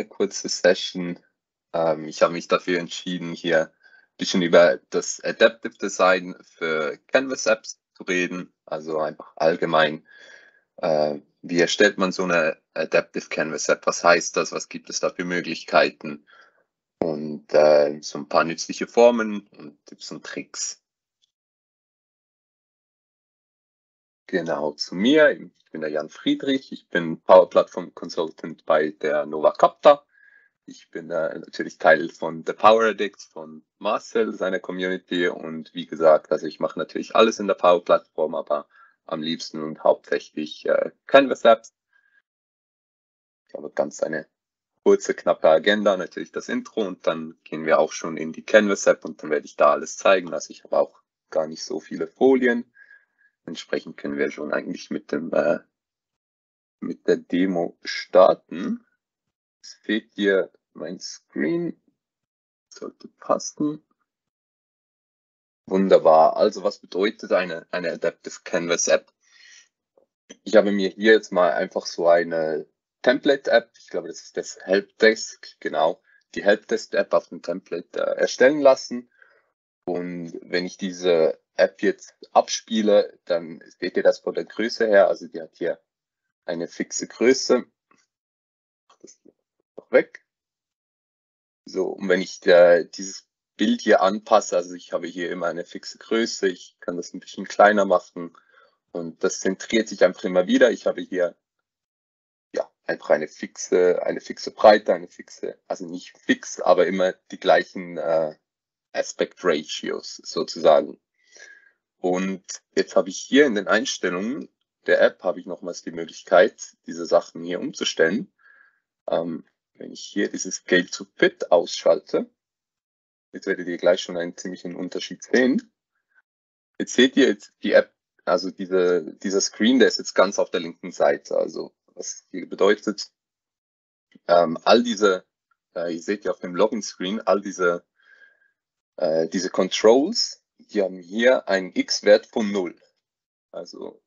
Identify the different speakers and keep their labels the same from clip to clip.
Speaker 1: eine kurze Session. Ähm, ich habe mich dafür entschieden, hier ein bisschen über das Adaptive Design für Canvas Apps zu reden. Also einfach allgemein, äh, wie erstellt man so eine Adaptive Canvas App? Was heißt das? Was gibt es da für Möglichkeiten? Und äh, so ein paar nützliche Formen und Tipps und Tricks. Genau, zu mir. Ich bin der Jan Friedrich. Ich bin Power Platform Consultant bei der Nova Capta. Ich bin äh, natürlich Teil von The Power Addicts, von Marcel, seiner Community. Und wie gesagt, also ich mache natürlich alles in der Power Plattform, aber am liebsten und hauptsächlich äh, Canvas Apps. Ich habe ganz eine kurze, knappe Agenda, natürlich das Intro und dann gehen wir auch schon in die Canvas App und dann werde ich da alles zeigen. Also ich habe auch gar nicht so viele Folien. Entsprechend können wir schon eigentlich mit dem äh, mit der Demo starten. Seht ihr mein Screen? Sollte passen. Wunderbar. Also was bedeutet eine, eine Adaptive Canvas App? Ich habe mir hier jetzt mal einfach so eine Template-App, ich glaube, das ist das Helpdesk, genau, die Helpdesk-App auf dem Template äh, erstellen lassen. Und wenn ich diese App jetzt abspiele, dann seht ihr das von der Größe her. Also die hat hier eine fixe Größe. Das noch weg. So, und wenn ich da, dieses Bild hier anpasse, also ich habe hier immer eine fixe Größe, ich kann das ein bisschen kleiner machen und das zentriert sich einfach immer wieder. Ich habe hier einfach eine fixe, eine fixe Breite, eine fixe, also nicht fix, aber immer die gleichen äh, Aspect Ratios sozusagen. Und jetzt habe ich hier in den Einstellungen der App habe ich nochmals die Möglichkeit, diese Sachen hier umzustellen. Ähm, wenn ich hier dieses Scale to Fit ausschalte, jetzt werdet ihr gleich schon einen ziemlichen Unterschied sehen. Jetzt seht ihr jetzt die App, also diese, dieser Screen, der ist jetzt ganz auf der linken Seite. Also was hier bedeutet, ähm, all diese, äh, ihr seht ja auf dem Login-Screen, all diese, äh, diese Controls, die haben hier einen X-Wert von 0. Also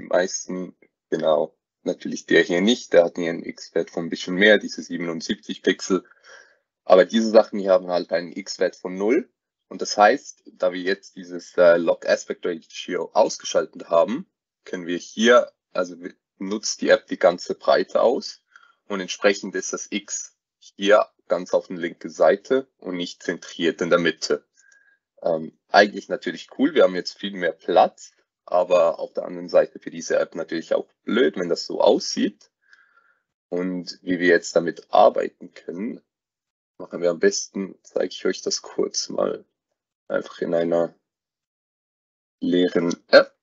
Speaker 1: die meisten, genau, natürlich der hier nicht, der hat hier einen X-Wert von ein bisschen mehr, diese 77 Pixel. Aber diese Sachen hier haben halt einen X-Wert von 0. Und das heißt, da wir jetzt dieses äh, Log Aspect Ratio ausgeschaltet haben, können wir hier, also nutzt die App die ganze Breite aus und entsprechend ist das X hier ganz auf der linken Seite und nicht zentriert in der Mitte. Ähm, eigentlich natürlich cool, wir haben jetzt viel mehr Platz, aber auf der anderen Seite für diese App natürlich auch blöd, wenn das so aussieht. Und wie wir jetzt damit arbeiten können, machen wir am besten, zeige ich euch das kurz mal einfach in einer leeren App.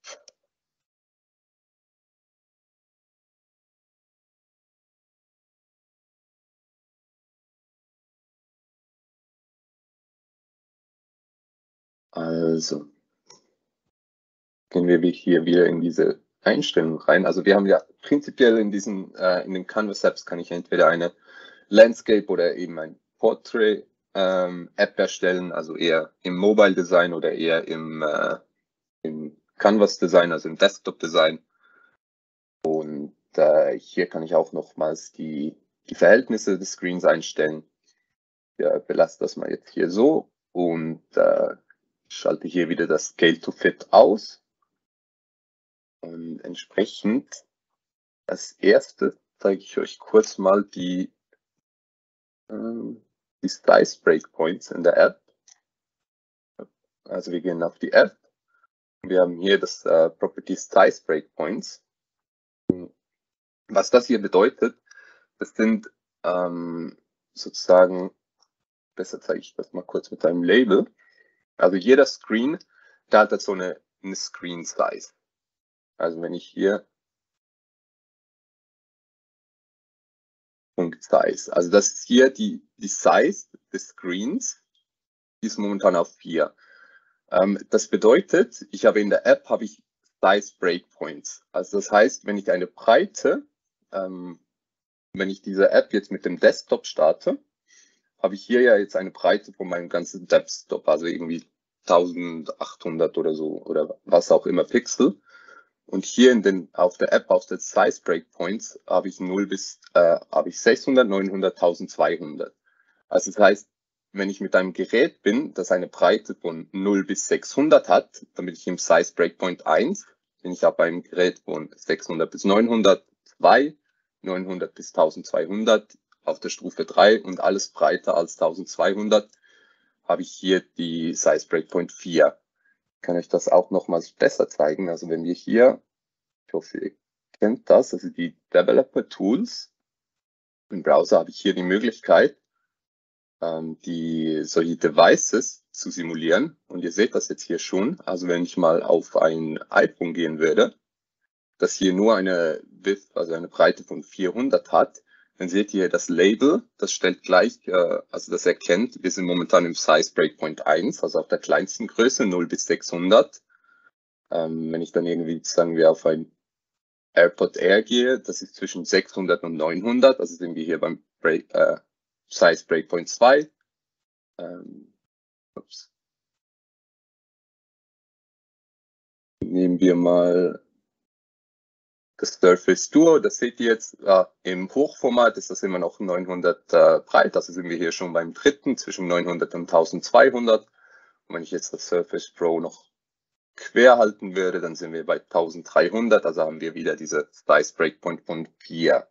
Speaker 1: Also gehen wir hier wieder in diese Einstellung rein. Also wir haben ja prinzipiell in diesen, äh, in den Canvas Apps kann ich entweder eine Landscape oder eben ein Portrait ähm, App erstellen, also eher im Mobile Design oder eher im, äh, im Canvas Design, also im Desktop Design. Und äh, hier kann ich auch nochmals die, die Verhältnisse des Screens einstellen. Ja, belasse das mal jetzt hier so und äh, schalte hier wieder das Scale to Fit aus. Und entsprechend als erstes zeige ich euch kurz mal die, ähm, die Size Breakpoints in der App. Also wir gehen auf die App. Wir haben hier das äh, Property Size Breakpoints. Was das hier bedeutet, das sind ähm, sozusagen, besser zeige ich das mal kurz mit einem Label. Also jeder Screen, der hat so eine, eine Screen Size. Also wenn ich hier Punkt Size, also das ist hier die, die Size des Screens, die ist momentan auf 4. Ähm, das bedeutet, ich habe in der App habe ich Size Breakpoints. Also das heißt, wenn ich eine Breite, ähm, wenn ich diese App jetzt mit dem Desktop starte, habe ich hier ja jetzt eine Breite von meinem ganzen Desktop, also irgendwie 1800 oder so oder was auch immer Pixel. Und hier in den, auf der App, auf den Size Breakpoints, habe ich 0 bis, äh, habe ich 600, 900, 1200. Also das heißt, wenn ich mit einem Gerät bin, das eine Breite von 0 bis 600 hat, dann bin ich im Size Breakpoint 1. Wenn ich habe ein Gerät von 600 bis 900, 2, 900 bis 1200 auf der Stufe 3 und alles breiter als 1200 habe ich hier die Size Breakpoint 4. Kann ich das auch nochmals besser zeigen. Also wenn wir hier, ich hoffe, ihr kennt das, also die Developer Tools im Browser habe ich hier die Möglichkeit, ähm, die solche Devices zu simulieren. Und ihr seht das jetzt hier schon. Also wenn ich mal auf ein iPhone gehen würde, das hier nur eine Width, also eine Breite von 400 hat, dann seht ihr das Label, das stellt gleich, äh, also das erkennt, wir sind momentan im Size Breakpoint 1, also auf der kleinsten Größe, 0 bis 600. Ähm, wenn ich dann irgendwie, sagen wir, auf ein AirPod Air gehe, das ist zwischen 600 und 900, also sind wir hier beim Break, äh, Size Breakpoint 2. Ähm, ups. Nehmen wir mal das Surface Duo, das seht ihr jetzt äh, im Hochformat, ist das immer noch 900 äh, breit, also sind wir hier schon beim dritten, zwischen 900 und 1200. Und wenn ich jetzt das Surface Pro noch quer halten würde, dann sind wir bei 1300, also haben wir wieder diese Size Breakpoint von 4.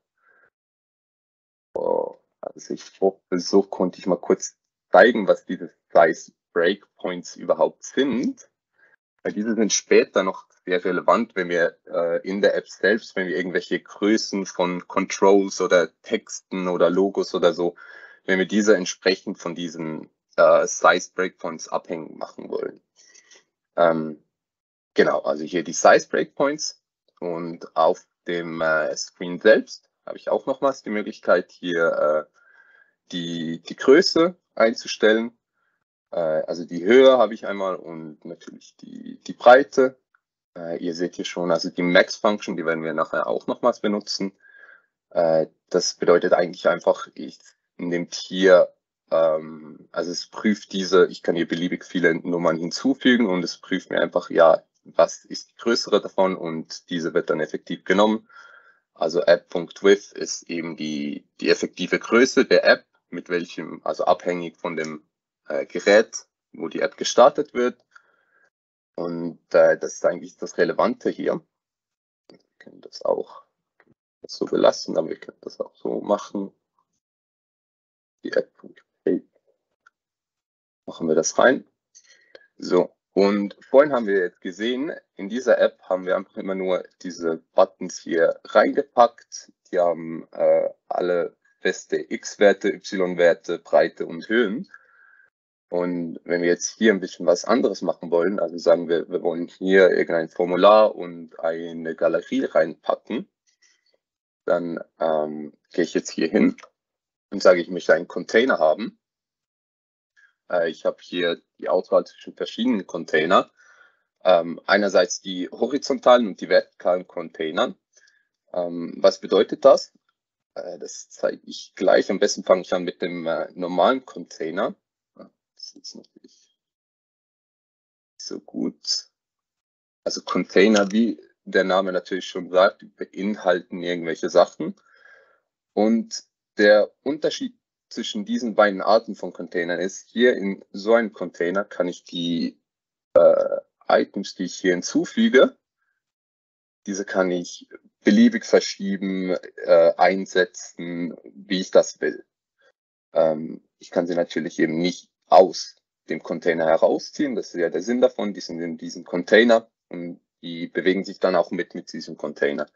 Speaker 1: Oh, also ich hoffe, so konnte ich mal kurz zeigen, was diese Size Breakpoints überhaupt sind. Weil diese sind später noch sehr relevant, wenn wir äh, in der App selbst, wenn wir irgendwelche Größen von Controls oder Texten oder Logos oder so, wenn wir diese entsprechend von diesen äh, Size Breakpoints abhängig machen wollen. Ähm, genau, also hier die Size Breakpoints und auf dem äh, Screen selbst habe ich auch nochmals die Möglichkeit, hier äh, die, die Größe einzustellen. Äh, also die Höhe habe ich einmal und natürlich die, die Breite äh, ihr seht hier schon, also die Max-Function, die werden wir nachher auch nochmals benutzen. Äh, das bedeutet eigentlich einfach, ich nehme hier, ähm, also es prüft diese, ich kann hier beliebig viele Nummern hinzufügen und es prüft mir einfach, ja, was ist die größere davon und diese wird dann effektiv genommen. Also app.width ist eben die, die effektive Größe der App, mit welchem, also abhängig von dem äh, Gerät, wo die App gestartet wird. Und äh, das ist eigentlich das Relevante hier. Wir können das auch so belassen, aber wir können das auch so machen. Die App. Machen wir das rein. So, und vorhin haben wir jetzt gesehen, in dieser App haben wir einfach immer nur diese Buttons hier reingepackt. Die haben äh, alle feste X-Werte, Y-Werte, Breite und Höhen. Und wenn wir jetzt hier ein bisschen was anderes machen wollen, also sagen wir, wir wollen hier irgendein Formular und eine Galerie reinpacken, dann ähm, gehe ich jetzt hier hin und sage, ich möchte einen Container haben. Äh, ich habe hier die Auswahl zwischen verschiedenen Container. Ähm, einerseits die horizontalen und die vertikalen Container. Ähm, was bedeutet das? Äh, das zeige ich gleich. Am besten fange ich an mit dem äh, normalen Container. Jetzt natürlich so gut. Also Container, wie der Name natürlich schon sagt, beinhalten irgendwelche Sachen. Und der Unterschied zwischen diesen beiden Arten von Containern ist, hier in so einem Container kann ich die äh, Items, die ich hier hinzufüge, diese kann ich beliebig verschieben, äh, einsetzen, wie ich das will. Ähm, ich kann sie natürlich eben nicht aus dem Container herausziehen. Das ist ja der Sinn davon. Die sind in diesem Container und die bewegen sich dann auch mit mit diesem Container.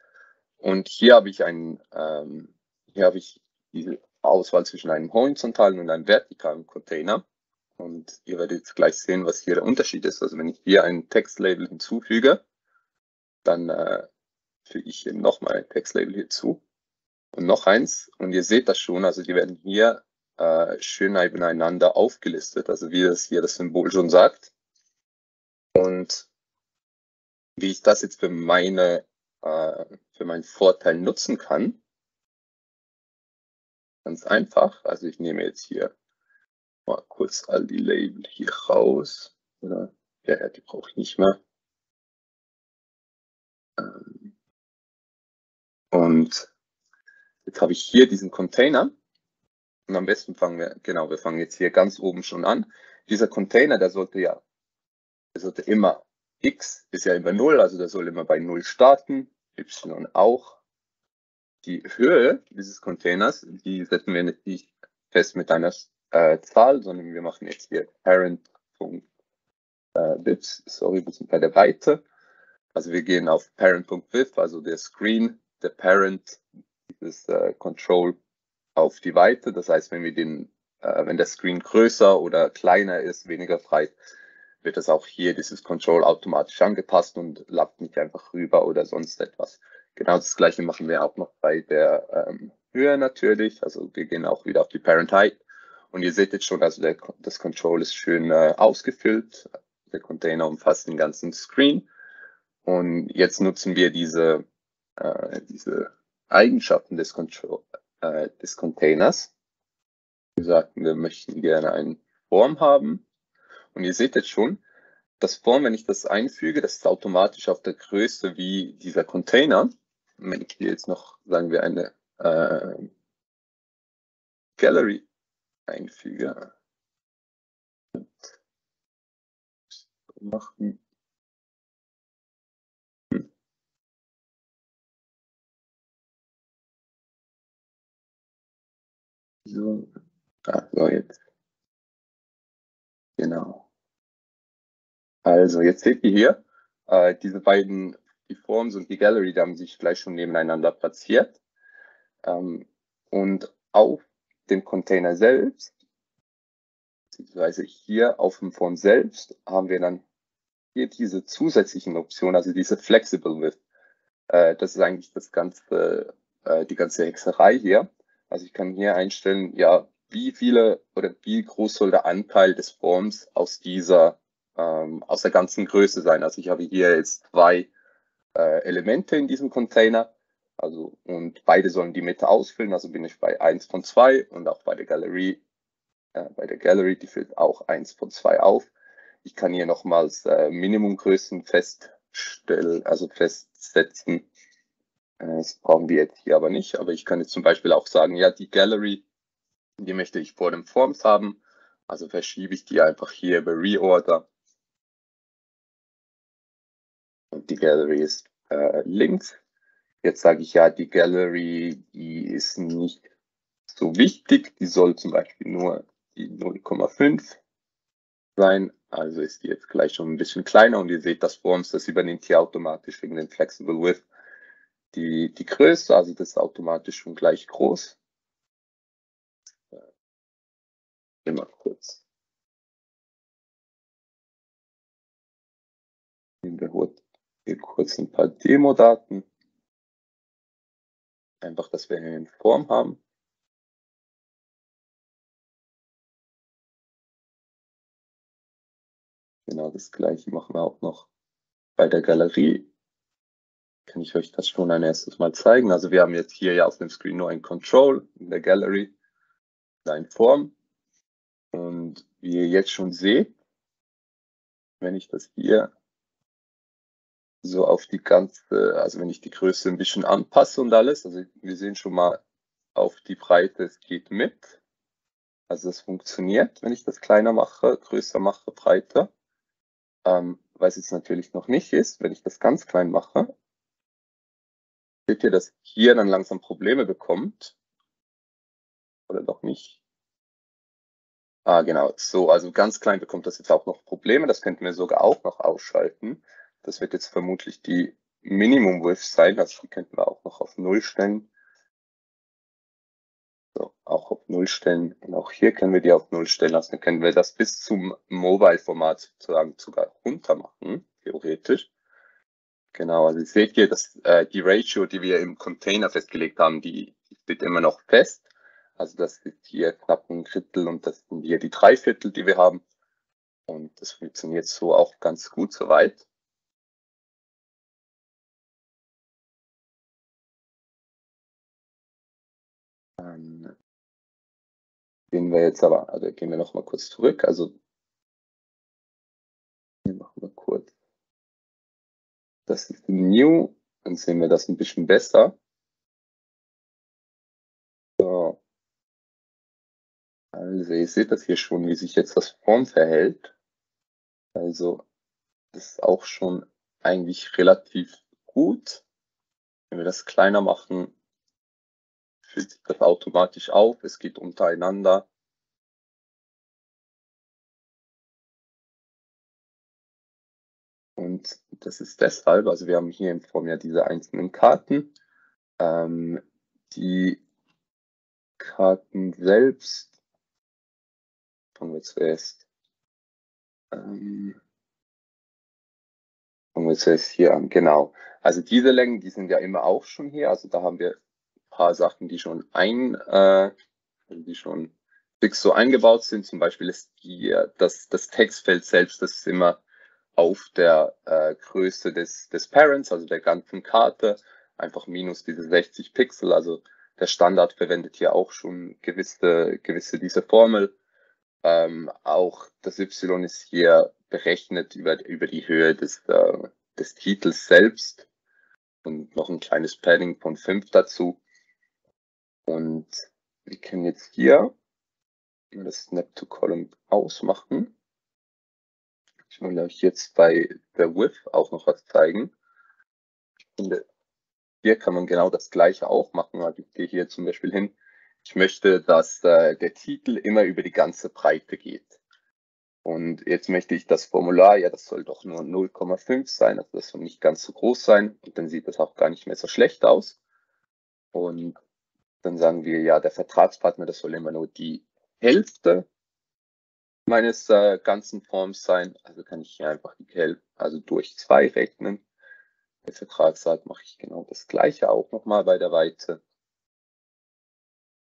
Speaker 1: Und hier habe ich einen, ähm, hier habe ich die Auswahl zwischen einem horizontalen und einem vertikalen Container. Und ihr werdet jetzt gleich sehen, was hier der Unterschied ist. Also wenn ich hier ein Textlabel hinzufüge, dann äh, füge ich eben nochmal ein Textlabel hinzu und noch eins. Und ihr seht das schon, also die werden hier äh, schön nebeneinander aufgelistet, also wie das hier das Symbol schon sagt. Und wie ich das jetzt für meine, äh, für meinen Vorteil nutzen kann, ganz einfach. Also ich nehme jetzt hier mal kurz all die Label hier raus. Oder, ja, die brauche ich nicht mehr. Ähm, und jetzt habe ich hier diesen Container. Und am besten fangen wir, genau, wir fangen jetzt hier ganz oben schon an. Dieser Container, der sollte ja, der sollte immer, x ist ja immer 0, also der soll immer bei 0 starten, y auch. Die Höhe dieses Containers, die setzen wir nicht fest mit einer äh, Zahl, sondern wir machen jetzt hier parent.bits, äh, sorry, wir sind bei der Weite. Also wir gehen auf parent.with, also der Screen, der Parent, dieses äh, Control auf die Weite. Das heißt, wenn wir den, äh, wenn der Screen größer oder kleiner ist, weniger breit, wird das auch hier dieses Control automatisch angepasst und lappt nicht einfach rüber oder sonst etwas. Genau das gleiche machen wir auch noch bei der ähm, Höhe natürlich. Also wir gehen auch wieder auf die Parent Height. Und ihr seht jetzt schon, also der, das Control ist schön äh, ausgefüllt. Der Container umfasst den ganzen Screen. Und jetzt nutzen wir diese, äh, diese Eigenschaften des, Control, des Containers. Wir sagten, wir möchten gerne eine Form haben. Und ihr seht jetzt schon, das Form, wenn ich das einfüge, das ist automatisch auf der Größe wie dieser Container. wenn ich hier jetzt noch, sagen wir, eine äh, Gallery einfüge, machen. So, ah, so jetzt. Genau. Also jetzt seht ihr hier, äh, diese beiden, die Forms und die Gallery, die haben sich gleich schon nebeneinander platziert. Ähm, und auf dem Container selbst, beziehungsweise hier auf dem Form selbst, haben wir dann hier diese zusätzlichen Optionen, also diese Flexible Width. Äh, das ist eigentlich das ganze, äh, die ganze Hexerei hier. Also ich kann hier einstellen, ja, wie viele oder wie groß soll der Anteil des Forms aus dieser, ähm, aus der ganzen Größe sein. Also ich habe hier jetzt zwei äh, Elemente in diesem Container. Also, und beide sollen die Mitte ausfüllen. Also bin ich bei eins von zwei und auch bei der Galerie, äh, bei der Gallery, die füllt auch eins von zwei auf. Ich kann hier nochmals äh, Minimumgrößen feststellen, also festsetzen. Äh, das brauchen wir jetzt hier aber nicht. Aber ich kann jetzt zum Beispiel auch sagen, ja, die Gallery die möchte ich vor dem Forms haben. Also verschiebe ich die einfach hier über Reorder. Und die Gallery ist äh, links. Jetzt sage ich ja, die Gallery, die ist nicht so wichtig. Die soll zum Beispiel nur die 0,5 sein. Also ist die jetzt gleich schon ein bisschen kleiner und ihr seht, das Forms, das übernimmt hier automatisch wegen den Flexible Width die, die Größe. Also das ist automatisch schon gleich groß. Immer kurz. Nehmen wir hier kurz ein paar Demo-Daten. Einfach, dass wir eine Form haben. Genau das gleiche machen wir auch noch bei der Galerie. Kann ich euch das schon ein erstes Mal zeigen. Also wir haben jetzt hier ja auf dem Screen nur ein Control in der Gallery, eine Form. Und wie ihr jetzt schon seht, wenn ich das hier so auf die ganze, also wenn ich die Größe ein bisschen anpasse und alles, also wir sehen schon mal auf die Breite, es geht mit. Also es funktioniert, wenn ich das kleiner mache, größer mache, breiter. Ähm, was jetzt natürlich noch nicht ist, wenn ich das ganz klein mache, seht ihr, dass hier dann langsam Probleme bekommt. Oder doch nicht. Ah, genau. So, also ganz klein bekommt das jetzt auch noch Probleme. Das könnten wir sogar auch noch ausschalten. Das wird jetzt vermutlich die Minimum Width sein. Also die könnten wir auch noch auf Null stellen. So, auch auf Null stellen. Und auch hier können wir die auf Null stellen Also Dann können wir das bis zum Mobile-Format sozusagen sogar runter machen, theoretisch. Genau, also ihr seht hier, dass äh, die Ratio, die wir im Container festgelegt haben, die, die steht immer noch fest. Also das ist hier knapp ein Drittel und das sind hier die drei Viertel, die wir haben. Und das funktioniert so auch ganz gut soweit. Dann gehen wir jetzt aber, also gehen wir noch mal kurz zurück. Also hier machen wir kurz. Das ist New Dann sehen wir das ein bisschen besser. So. Also ihr seht das hier schon, wie sich jetzt das Form verhält. Also das ist auch schon eigentlich relativ gut. Wenn wir das kleiner machen, füllt sich das automatisch auf. Es geht untereinander. Das ist deshalb, also wir haben hier in Form ja diese einzelnen Karten. Ähm, die Karten selbst, fangen wir zuerst, ähm, fangen wir zuerst hier an, genau. Also diese Längen, die sind ja immer auch schon hier, also da haben wir ein paar Sachen, die schon ein, äh, die schon fix so eingebaut sind. Zum Beispiel ist die, das, das Textfeld selbst, das ist immer auf der äh, Größe des, des Parents, also der ganzen Karte, einfach minus diese 60 Pixel. Also der Standard verwendet hier auch schon gewisse, gewisse diese Formel. Ähm, auch das Y ist hier berechnet über, über die Höhe des, äh, des Titels selbst und noch ein kleines Padding von 5 dazu. Und wir können jetzt hier das Snap to Column ausmachen. Ich will euch jetzt bei der Width auch noch was zeigen. Und hier kann man genau das gleiche auch machen. Also ich gehe hier zum Beispiel hin. Ich möchte, dass äh, der Titel immer über die ganze Breite geht. Und jetzt möchte ich das Formular, ja, das soll doch nur 0,5 sein, also das soll nicht ganz so groß sein. Und dann sieht das auch gar nicht mehr so schlecht aus. Und dann sagen wir, ja, der Vertragspartner, das soll immer nur die Hälfte meines äh, ganzen Forms sein. Also kann ich hier einfach die Kelp, also durch zwei rechnen. Der Vertrag sagt, mache ich genau das gleiche auch nochmal bei der Weite.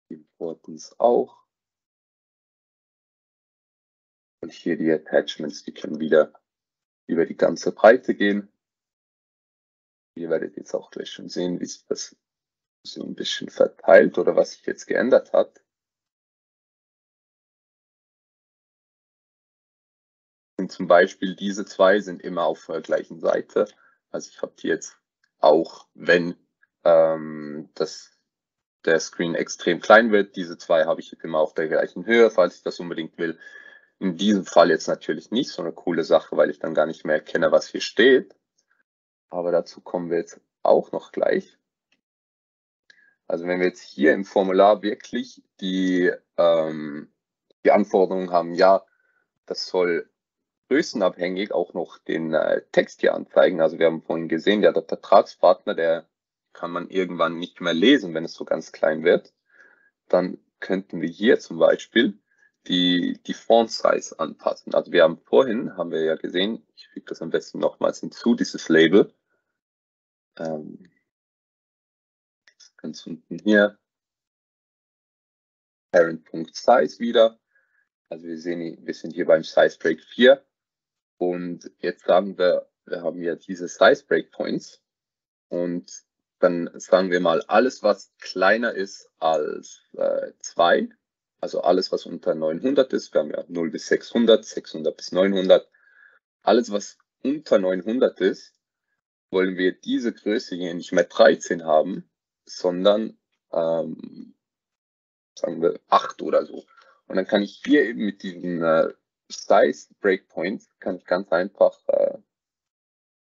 Speaker 1: Importance auch. Und hier die Attachments, die können wieder über die ganze Breite gehen. Ihr werdet jetzt auch gleich schon sehen, wie sich das so ein bisschen verteilt oder was sich jetzt geändert hat. Und zum Beispiel diese zwei sind immer auf der gleichen Seite. Also ich habe die jetzt auch, wenn ähm, das, der Screen extrem klein wird, diese zwei habe ich immer auf der gleichen Höhe, falls ich das unbedingt will. In diesem Fall jetzt natürlich nicht so eine coole Sache, weil ich dann gar nicht mehr erkenne, was hier steht. Aber dazu kommen wir jetzt auch noch gleich. Also wenn wir jetzt hier im Formular wirklich die, ähm, die Anforderungen haben, ja, das soll größenabhängig auch noch den äh, Text hier anzeigen. Also wir haben vorhin gesehen, ja, der Vertragspartner, der kann man irgendwann nicht mehr lesen, wenn es so ganz klein wird. Dann könnten wir hier zum Beispiel die, die Font Size anpassen. Also wir haben vorhin, haben wir ja gesehen, ich füge das am besten nochmals hinzu, dieses Label. Ähm, ganz unten hier. Parent.size wieder. Also wir sehen, wir sind hier beim Size Break 4 und jetzt sagen wir, wir haben ja diese Size Breakpoints und dann sagen wir mal, alles, was kleiner ist als äh, 2, also alles, was unter 900 ist, wir haben ja 0 bis 600, 600 bis 900, alles, was unter 900 ist, wollen wir diese Größe hier nicht mehr 13 haben, sondern ähm, sagen wir 8 oder so. Und dann kann ich hier eben mit diesen äh, Size Breakpoints kann ich ganz einfach äh,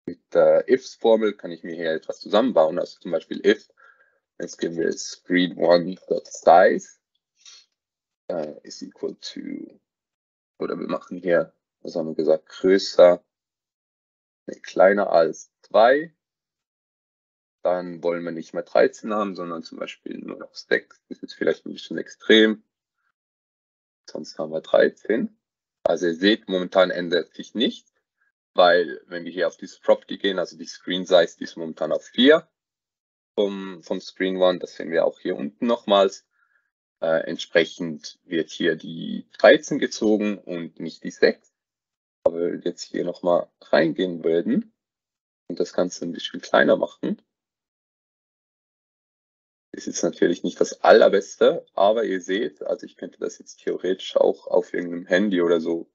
Speaker 1: mit der ifs-Formel kann ich mir hier etwas zusammenbauen. Also zum Beispiel if, jetzt geben wir screen1.size äh, is equal to, oder wir machen hier, was haben wir gesagt, größer, nee, kleiner als 2. Dann wollen wir nicht mehr 13 haben, sondern zum Beispiel nur noch 6. Das ist jetzt vielleicht ein bisschen extrem. Sonst haben wir 13. Also ihr seht, momentan ändert sich nichts, weil wenn wir hier auf diese Property gehen, also die Screen Size, die ist momentan auf 4 vom, vom Screen One, das sehen wir auch hier unten nochmals. Äh, entsprechend wird hier die 13 gezogen und nicht die 6. Aber jetzt hier nochmal reingehen würden und das Ganze ein bisschen kleiner machen, ist jetzt natürlich nicht das allerbeste, aber ihr seht, also ich könnte das jetzt theoretisch auch auf irgendeinem Handy oder so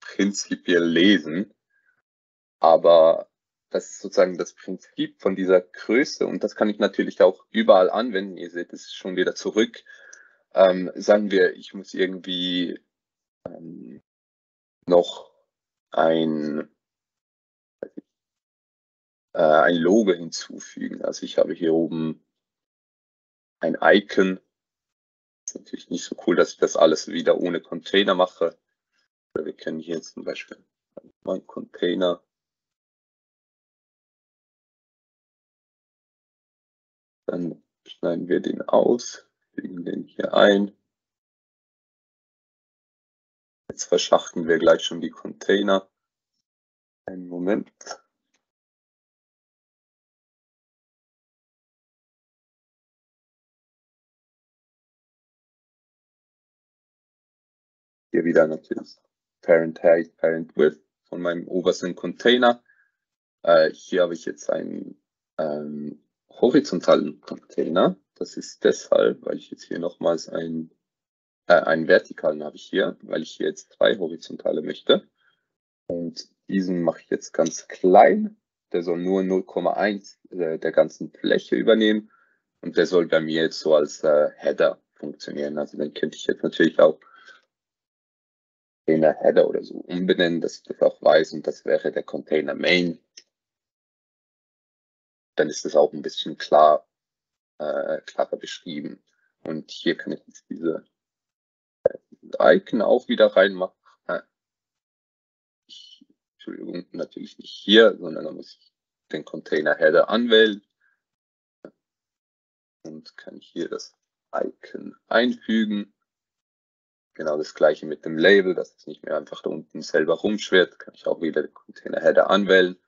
Speaker 1: prinzipiell lesen. Aber das ist sozusagen das Prinzip von dieser Größe und das kann ich natürlich auch überall anwenden. Ihr seht, es ist schon wieder zurück. Ähm, sagen wir, ich muss irgendwie ähm, noch ein, äh, ein Logo hinzufügen. Also ich habe hier oben ein Icon. Ist natürlich nicht so cool, dass ich das alles wieder ohne Container mache. Wir können hier zum Beispiel einen Container Dann schneiden wir den aus, fügen den hier ein. Jetzt verschachten wir gleich schon die Container. Einen Moment. Hier wieder natürlich Parent Height, Parent Width von meinem obersten Container. Äh, hier habe ich jetzt einen ähm, horizontalen Container. Das ist deshalb, weil ich jetzt hier nochmals ein, äh, einen vertikalen habe ich hier, weil ich hier jetzt zwei horizontale möchte. Und diesen mache ich jetzt ganz klein. Der soll nur 0,1 äh, der ganzen Fläche übernehmen. Und der soll bei mir jetzt so als äh, Header funktionieren. Also dann könnte ich jetzt natürlich auch Container Header oder so umbenennen, dass ich das auch weiß. Und das wäre der Container Main dann ist es auch ein bisschen klar, äh, klarer beschrieben. Und hier kann ich jetzt diese, äh, Icon auch wieder reinmachen. Äh, ich, Entschuldigung, natürlich nicht hier, sondern da muss ich den Container Header anwählen. Und kann hier das Icon einfügen. Genau das gleiche mit dem Label, dass es nicht mehr einfach da unten selber rumschwirrt. Kann ich auch wieder den Container Header anwählen,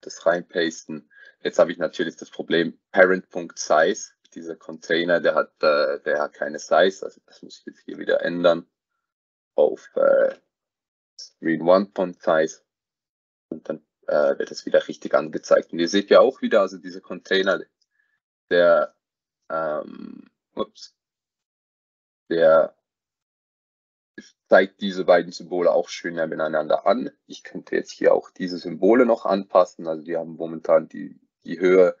Speaker 1: das reinpasten. Jetzt habe ich natürlich das Problem parent.size. Dieser Container, der hat, äh, der hat keine Size, also das muss ich jetzt hier wieder ändern auf äh, screen1.size und dann äh, wird es wieder richtig angezeigt. Und ihr seht ja auch wieder, also dieser Container, der, ähm, ups, der zeigt diese beiden Symbole auch schön nebeneinander an. Ich könnte jetzt hier auch diese Symbole noch anpassen. Also die haben momentan die die Höhe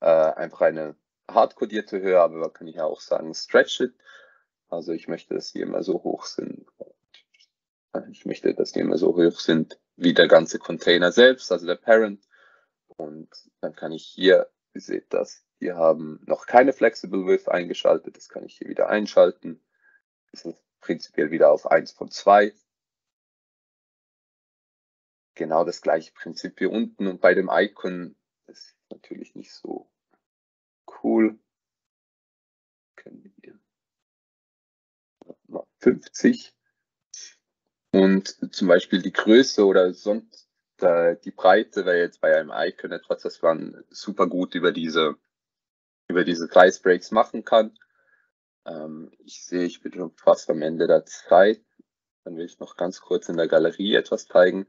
Speaker 1: äh, einfach eine hardcodierte Höhe, aber man kann hier auch sagen stretch it. Also ich möchte, dass die immer so hoch sind. Ich möchte, dass die immer so hoch sind wie der ganze Container selbst, also der Parent. Und dann kann ich hier, ihr seht das, wir haben noch keine Flexible Width eingeschaltet. Das kann ich hier wieder einschalten. Das ist prinzipiell wieder auf 1 von 2. Genau das gleiche Prinzip hier unten. Und bei dem Icon ist natürlich nicht so cool. Können wir mal 50 und zum Beispiel die Größe oder sonst die Breite wäre jetzt bei einem Icon etwas, das man super gut über diese über diese Size Breaks machen kann. Ähm, ich sehe, ich bin schon fast am Ende der Zeit. Dann will ich noch ganz kurz in der Galerie etwas zeigen.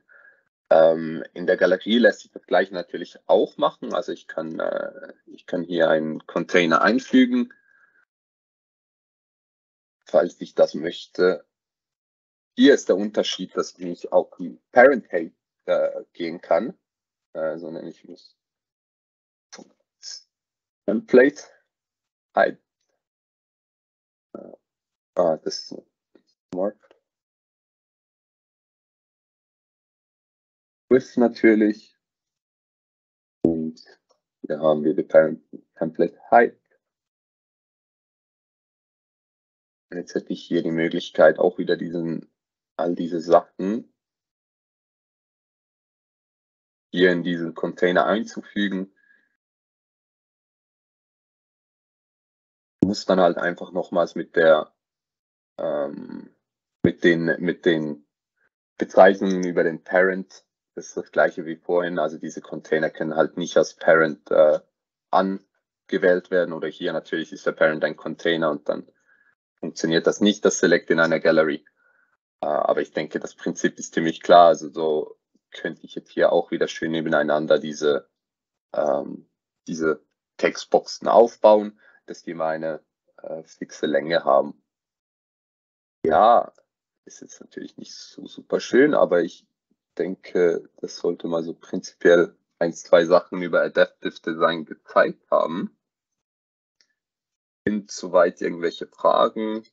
Speaker 1: Ähm, in der Galerie lässt sich das gleiche natürlich auch machen. Also ich kann, äh, ich kann hier einen Container einfügen, falls ich das möchte. Hier ist der Unterschied, dass ich nicht die Parent Page äh, gehen kann, äh, sondern ich muss Template hide. Ah, das smart. With natürlich. Und hier haben wir die Template Height. Jetzt hätte ich hier die Möglichkeit, auch wieder diesen, all diese Sachen hier in diesen Container einzufügen. Muss dann halt einfach nochmals mit der, ähm, mit den, mit den Bezeichnungen über den Parent das ist das gleiche wie vorhin. Also diese Container können halt nicht als Parent äh, angewählt werden oder hier natürlich ist der Parent ein Container und dann funktioniert das nicht, das Select in einer Gallery. Äh, aber ich denke, das Prinzip ist ziemlich klar. Also so könnte ich jetzt hier auch wieder schön nebeneinander diese, ähm, diese Textboxen aufbauen, dass die mal eine äh, fixe Länge haben. Ja, ist jetzt natürlich nicht so super schön, aber ich denke, das sollte mal so prinzipiell ein, zwei Sachen über Adaptive Design gezeigt haben. Sind soweit irgendwelche Fragen?